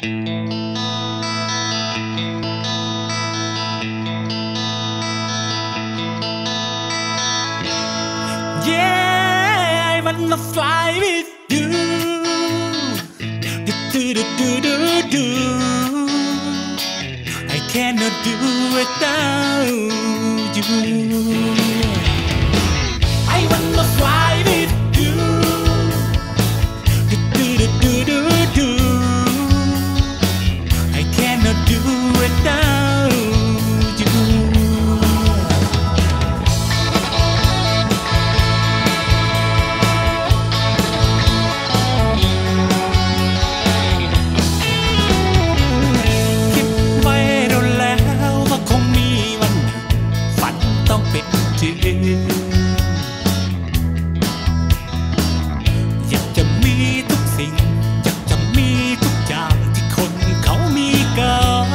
Yeah, I wanna fly with you. Do, do, do, do, do, do. I cannot do without you. ต้องเป็นจริงอยากจะมีทุกสิ่ง อยากจะมีทุกอย่างที่คนเขามีกัน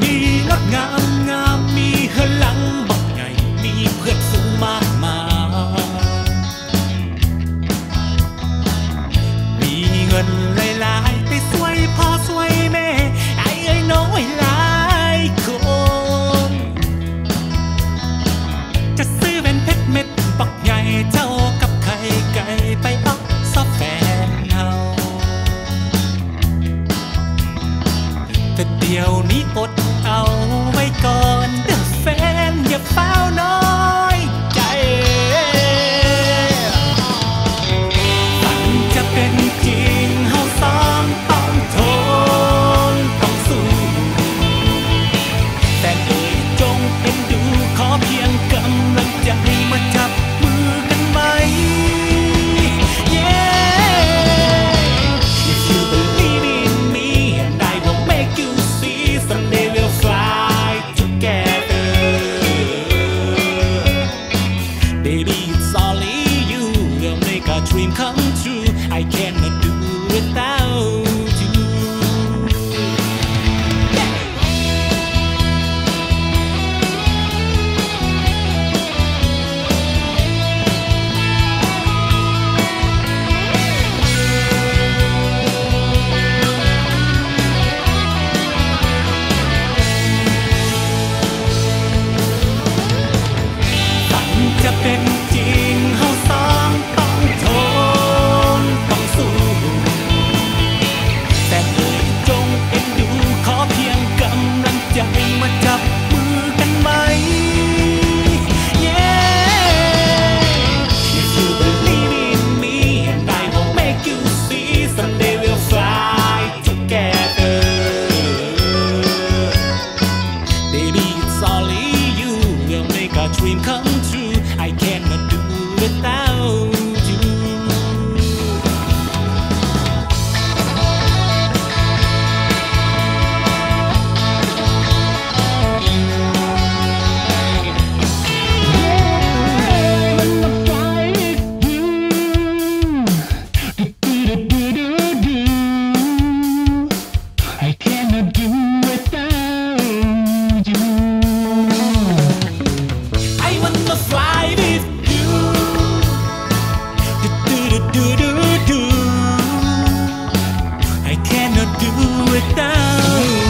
มีงดงามงามมีเฮลังบักไงมีเพื่อนสูงมากมาย มีเงินหลาย dream come dream come do without